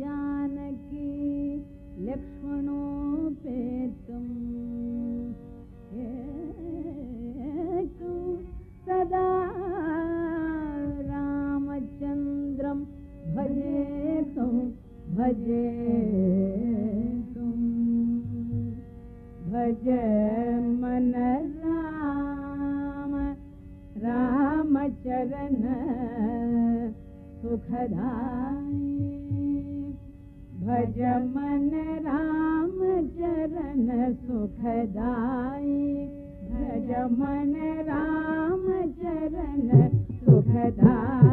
जानकी लक्ष्मणोपेतम् सदा भजेतु भजे भज मन राम रामचरण सुखदाय। भज मन राम चरण सुखदाय। भज मन राम चरण सुखदाय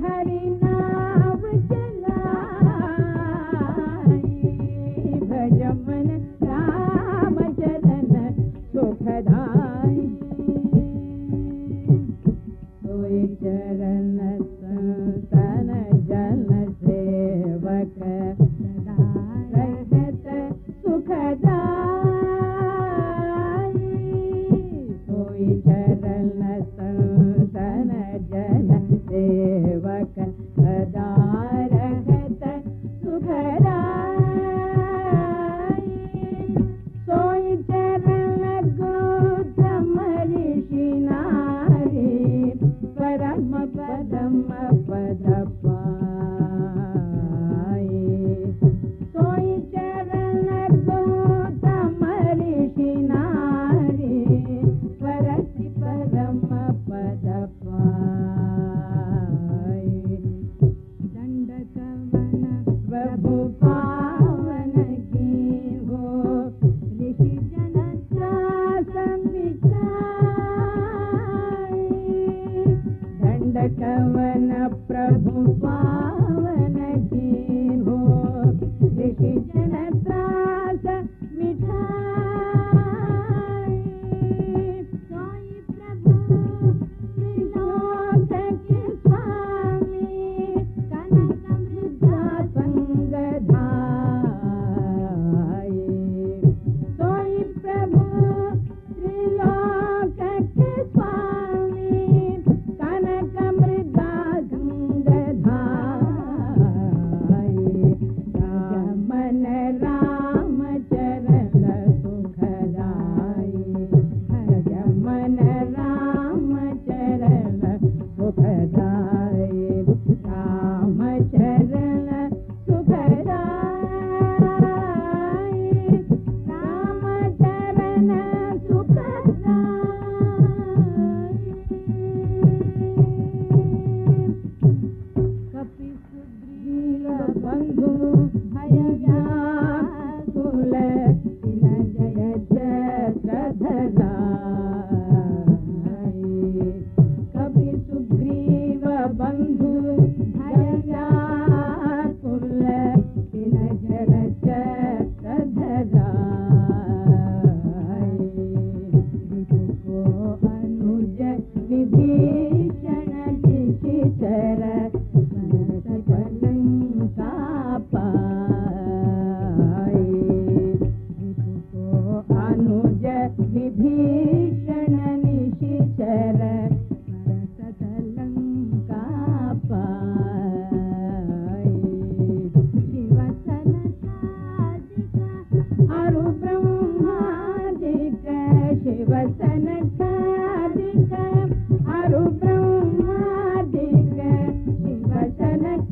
hari కవన ప్రభువా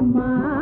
मा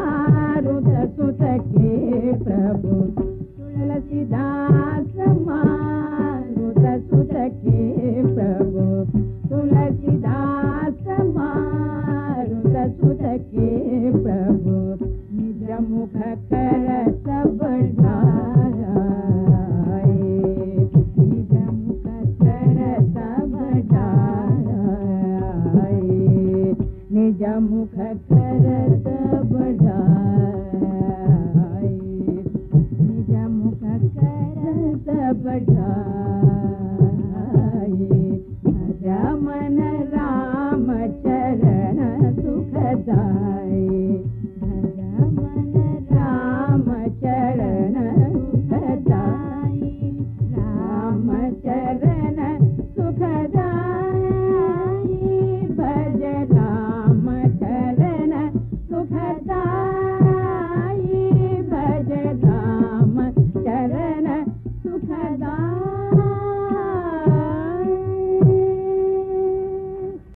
मन राम चरण सुखदाय